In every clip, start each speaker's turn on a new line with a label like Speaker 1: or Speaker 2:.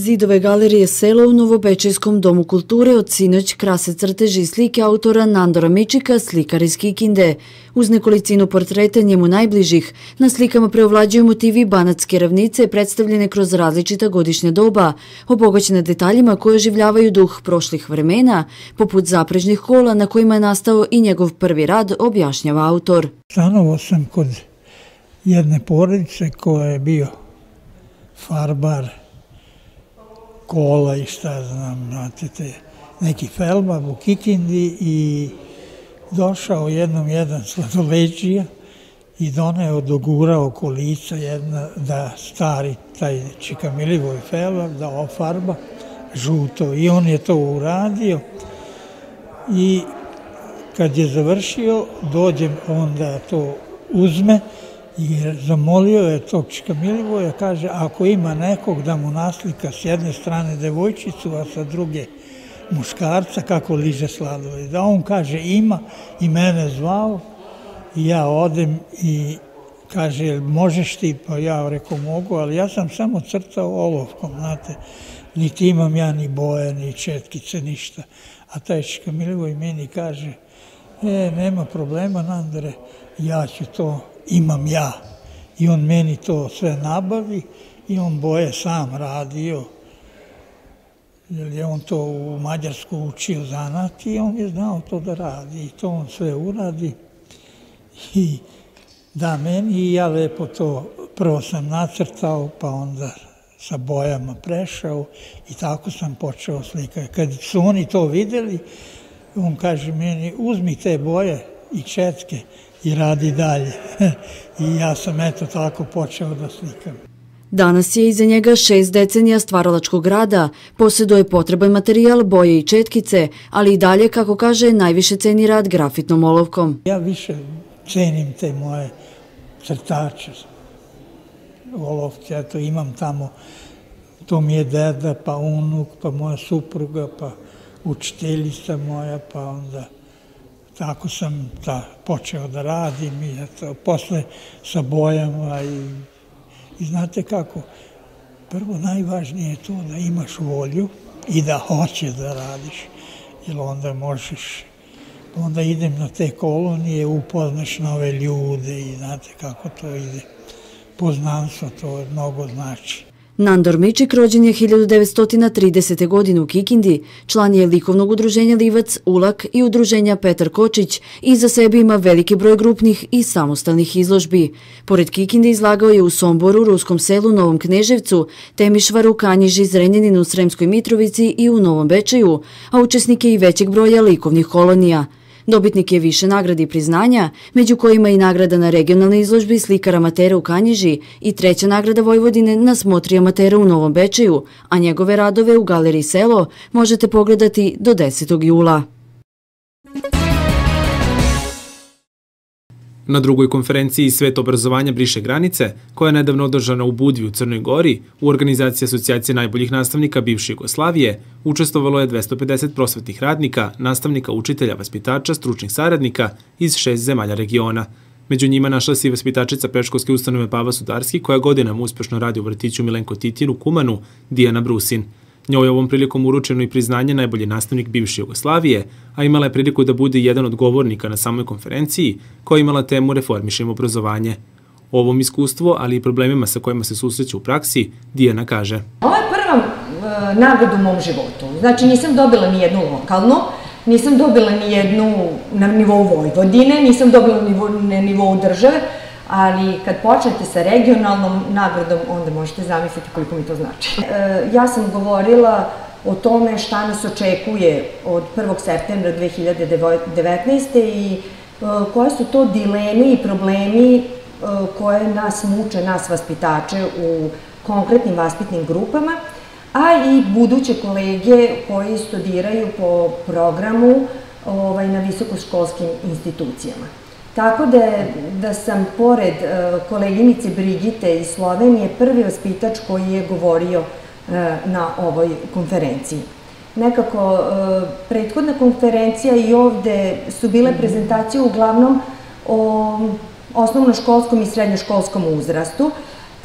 Speaker 1: Zidove galerije Selo u Novobečejskom domu kulture od sinoć krase crteži slike autora Nandora Mičika, slikar iz Kikinde. Uz nekolicinu portreta njemu najbližih, na slikama preovlađuju motivi banatske ravnice predstavljene kroz različita godišnja doba, obogaćene detaljima koje oživljavaju duh prošlih vremena, poput zaprežnih kola na kojima je nastao i njegov prvi rad, objašnjava autor.
Speaker 2: Stanovo sam kod jedne porodice koja je bio farbar, kola i šta znam, znate te, neki felbab u Kikindi i došao jednom jedan sladoleđija i doneo, dogurao kolica jedna da stari taj čikamilivoj felbab da ofarba žuto. I on je to uradio. I kad je završio dođem onda to uzme i zamolio je tog Čika Milivoja, kaže, ako ima nekog da mu naslika s jedne strane devojčicu, a sa druge muškarca, kako liže sladove. Da on kaže, ima i mene zvao i ja odem i kaže, možeš ti? Pa ja rekao, mogu, ali ja sam samo crtao olovkom, znate, niti imam ja ni boje, ni četkice, ništa. A taj Čika Milivoj meni kaže, e, nema problema, Nandre, ja ću to imam ja. I on meni to sve nabavi i on boje sam radio. Jer je on to u Mađarsku učio zanat i on je znao to da radi. I to on sve uradi. I da meni i ja lepo to prvo sam nacrtao, pa onda sa bojama prešao i tako sam počeo slikati. Kad su oni to videli, on kaže meni, uzmi te boje i četke i radi dalje. I ja sam eto tako počeo da slikam.
Speaker 1: Danas je iza njega šest decenija stvaralačkog rada, posjeduje potreban materijal, boje i četkice, ali i dalje, kako kaže, najviše ceni rad grafitnom olovkom.
Speaker 2: Ja više cenim te moje crtače, olovke, eto imam tamo, to mi je deda, pa unuk, pa moja supruga, pa učiteljica moja, pa onda tako sam ta, počeo da radim i eto, posle sa bojama i, i znate kako, prvo najvažnije je to da imaš volju i da hoćeš da radiš, jer onda možeš, onda idem na te kolonije, upoznaš nove ljude i znate kako to ide. Poznanstvo to mnogo znači.
Speaker 1: Nandor Mičik rođen je 1930. godine u Kikindi, član je likovnog udruženja Livac, Ulak i udruženja Petar Kočić i za sebe ima veliki broj grupnih i samostalnih izložbi. Pored Kikinde izlagao je u Somboru, Ruskom selu, Novom Kneževcu, Temišvaru, Kanjiži, Zrenjaninu, Sremskoj Mitrovici i u Novom Bečeju, a učesnike i većeg broja likovnih kolonija – Dobitnik je više nagradi i priznanja, među kojima i nagrada na regionalnoj izložbi slikara amatera u Kanjiži i treća nagrada Vojvodine na smotri amatera u Novom Bečeju, a njegove radove u Galeriji Selo možete pogledati do 10. jula.
Speaker 3: Na drugoj konferenciji Svet obrazovanja briše granice, koja je nedavno održana u Budvi u Crnoj Gori, u organizaciji Asocijacije najboljih nastavnika bivše Jugoslavije, učestvovalo je 250 prosvetnih radnika, nastavnika, učitelja, vaspitača, stručnih saradnika iz šest zemalja regiona. Među njima našla se i vaspitačica preškolske ustanove Pava Sudarski, koja godinama uspešno radi u vrtiću Milenko Titin u Kumanu, Dijana Brusin. Njoj je ovom prilikom uručeno i priznanje najbolji nastavnik bivše Jugoslavije, a imala je priliku da bude jedan od govornika na samoj konferenciji koja je imala temu Reformišemo obrazovanje. O ovom iskustvu, ali i problemima sa kojima se susreće u praksi, Dijana kaže.
Speaker 4: Ovo je prva uh, nagrada u mom životu. Znači nisam dobila ni jednu lokalnu, nisam dobila ni jednu na nivou Vojvodine, nisam dobila na nivou države, ali kad počnete sa regionalnom nagradom, onda možete zamisliti koliko mi to znači. E, ja sam govorila o tome šta nas očekuje od 1. septembra 2019. i e, koje su to dileme i problemi e, koje nas muče, nas vaspitače u konkretnim vaspitnim grupama, a i buduće kolege koji studiraju po programu ovaj, na visokoškolskim institucijama. Tako da, da sam pored uh, koleginice Brigite iz Slovenije prvi vaspitač koji je govorio uh, na ovoj konferenciji. Nekako, uh, prethodna konferencija i ovde su bile prezentacije uglavnom o osnovnoškolskom i srednjoškolskom uzrastu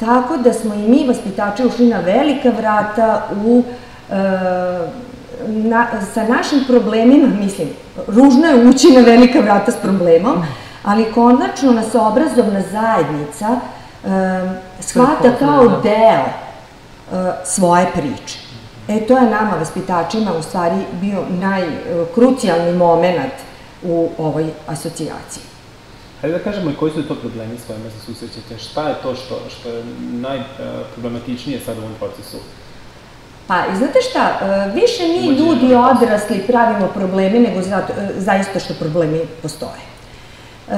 Speaker 4: Tako da smo i mi, vaspitači, ušli na velika vrata u, e, na, sa našim problemima, mislim, ružno je ući na velika vrata s problemom, ali konačno nas obrazovna zajednica e, shvata kao deo e, svoje priče. E, to je nama, vaspitačima, u stvari bio najkrucijalni moment u ovoj asocijaciji.
Speaker 3: Hajde da kažemo i koji su to problemi s kojima se susrećete? Šta je to što, što je najproblematičnije sad u ovom procesu?
Speaker 4: Pa, i znate šta, e, više mi ljudi odrasli pravimo problemi nego zato, e, zaista što problemi postoje. E,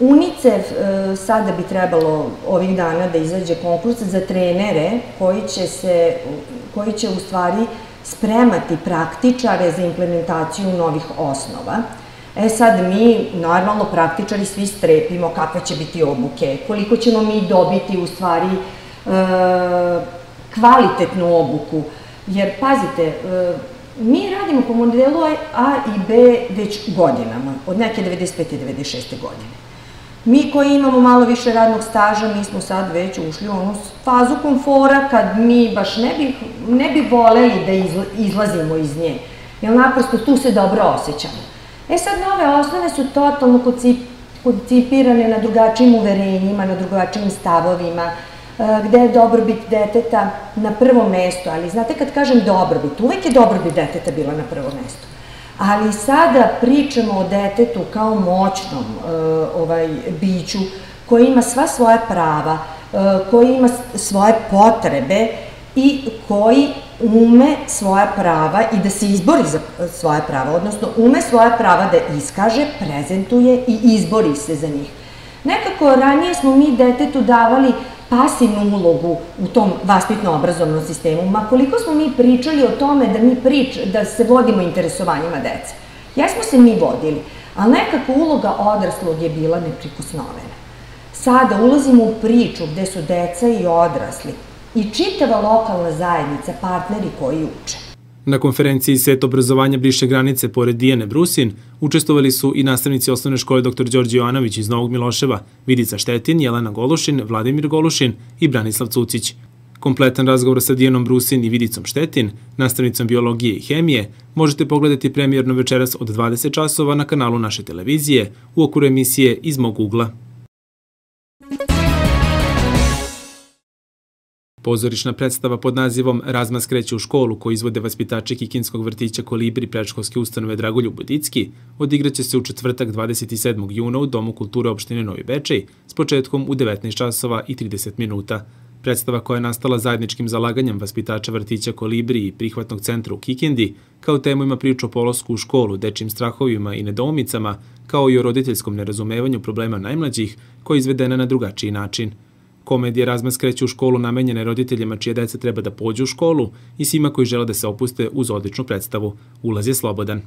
Speaker 4: UNICEF sada bi trebalo ovih dana da izađe konkurs za trenere koji će, se, koji će u stvari spremati praktičare za implementaciju novih osnova. E sad mi, normalno praktičari, svi strepimo kakve će biti obuke, koliko ćemo mi dobiti u stvari e, kvalitetnu obuku. Jer, pazite, e, mi radimo po modelu A i B već godinama, od neke 95. i 96. godine. Mi koji imamo malo više radnog staža, mi smo sad već ušli u onu fazu komfora kad mi baš ne bi, ne bi voleli da izlazimo iz nje, jer naprosto tu se dobro osjećamo. E sad, nove osnove su totalno koncipirane na drugačijim uverenjima, na drugačijim stavovima, gde je dobrobit deteta na prvo mesto, ali znate kad kažem dobrobit, uvek je dobrobit deteta bila na prvo mesto. Ali sada pričamo o detetu kao moćnom e, ovaj, biću koji ima sva svoja prava, e, koji ima svoje potrebe i koji ume svoja prava i da se izbori za svoja prava, odnosno ume svoja prava da iskaže, prezentuje i izbori se za njih. Nekako ranije smo mi detetu davali pasivnu ulogu u tom vaspitno-obrazovnom sistemu, ma koliko smo mi pričali o tome da mi prič, da se vodimo interesovanjima dece. Jesmo se mi vodili, ali nekako uloga odraslog je bila neprikosnovena. Sada ulazimo u priču gde su deca i odrasli i čitava lokalna zajednica, partneri koji uče.
Speaker 3: Na konferenciji Svet obrazovanja briše granice pored Dijane Brusin učestvovali su i nastavnici osnovne škole dr. Đorđe Jovanović iz Novog Miloševa, Vidica Štetin, Jelena Golušin, Vladimir Golušin i Branislav Cucić. Kompletan razgovor sa Dijanom Brusin i Vidicom Štetin, nastavnicom biologije i hemije, možete pogledati premijerno večeras od 20 časova na kanalu naše televizije u okuru emisije Iz mog ugla. Pozorišna predstava pod nazivom Razmaz kreće u školu koji izvode vaspitači Kikinskog vrtića Kolibri predškolske ustanove Dragoljub Budicki odigraće se u četvrtak 27. juna u Domu kulture opštine Novi Bečej s početkom u 19 časova i 30 minuta. Predstava koja je nastala zajedničkim zalaganjem vaspitača vrtića Kolibri i prihvatnog centra u Kikindi, kao temu ima priču o polosku u školu, dečim strahovima i nedomicama, kao i o roditeljskom nerazumevanju problema najmlađih, koja je izvedena na drugačiji način – Komedija Razmaz kreće u školu namenjene roditeljima čije deca treba da pođu u školu i svima koji žele da se opuste uz odličnu predstavu. Ulaz je slobodan.